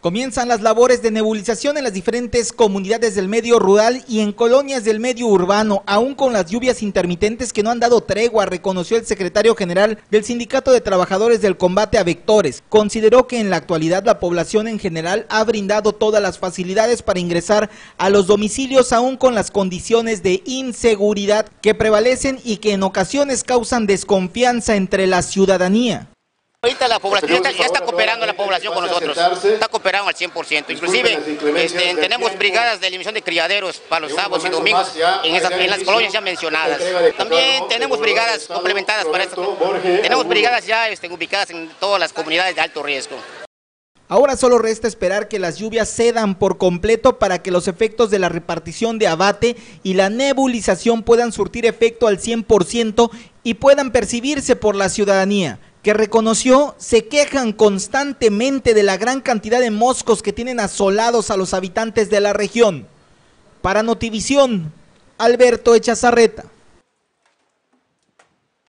Comienzan las labores de nebulización en las diferentes comunidades del medio rural y en colonias del medio urbano, aún con las lluvias intermitentes que no han dado tregua, reconoció el secretario general del Sindicato de Trabajadores del Combate a Vectores. Consideró que en la actualidad la población en general ha brindado todas las facilidades para ingresar a los domicilios, aún con las condiciones de inseguridad que prevalecen y que en ocasiones causan desconfianza entre la ciudadanía. Ahorita la población ya está, cooperando la población con nosotros, está cooperando al 100%. Inclusive este, tenemos brigadas de eliminación de criaderos para los sábados y domingos en, las colonias ya mencionadas. También tenemos brigadas complementadas para esto. Tenemos brigadas ya este, ubicadas en todas las comunidades de alto riesgo. Ahora solo resta esperar que las lluvias cedan por completo para que los efectos de la repartición de abate y la nebulización puedan surtir efecto al 100% y puedan percibirse por la ciudadanía que reconoció se quejan constantemente de la gran cantidad de moscos que tienen asolados a los habitantes de la región. Para Notivisión, Alberto Echazarreta.